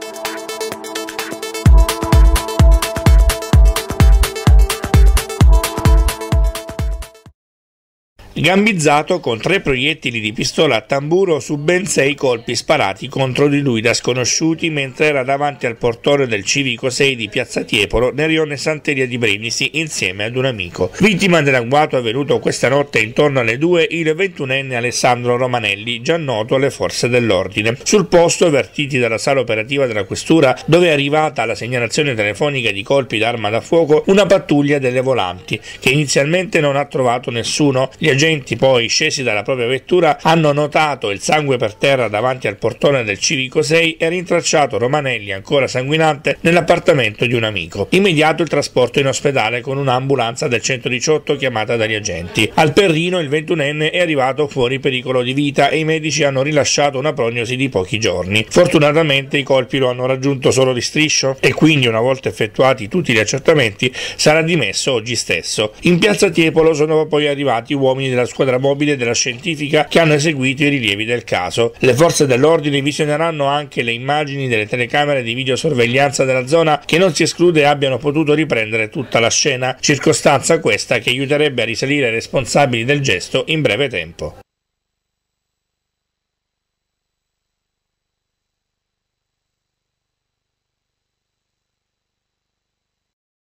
Thank you. Gambizzato con tre proiettili di pistola a tamburo su ben sei colpi sparati contro di lui da sconosciuti mentre era davanti al portone del civico 6 di Piazza Tiepolo nel rione Santeria di Brindisi insieme ad un amico. Vittima dell'agguato avvenuto questa notte intorno alle 2 il 21enne Alessandro Romanelli, già noto alle forze dell'ordine. Sul posto, vertiti dalla sala operativa della questura, dove è arrivata la segnalazione telefonica di colpi d'arma da fuoco, una pattuglia delle volanti, che inizialmente non ha trovato nessuno. Gli agenti poi scesi dalla propria vettura hanno notato il sangue per terra davanti al portone del Civico 6 e rintracciato Romanelli ancora sanguinante nell'appartamento di un amico. Immediato il trasporto in ospedale con un'ambulanza del 118 chiamata dagli agenti. Al Perrino il 21enne è arrivato fuori pericolo di vita e i medici hanno rilasciato una prognosi di pochi giorni. Fortunatamente i colpi lo hanno raggiunto solo di striscio e quindi una volta effettuati tutti gli accertamenti sarà dimesso oggi stesso. In piazza Tiepolo sono poi arrivati uomini della squadra mobile della scientifica che hanno eseguito i rilievi del caso. Le forze dell'ordine visioneranno anche le immagini delle telecamere di videosorveglianza della zona che non si esclude abbiano potuto riprendere tutta la scena, circostanza questa che aiuterebbe a risalire ai responsabili del gesto in breve tempo.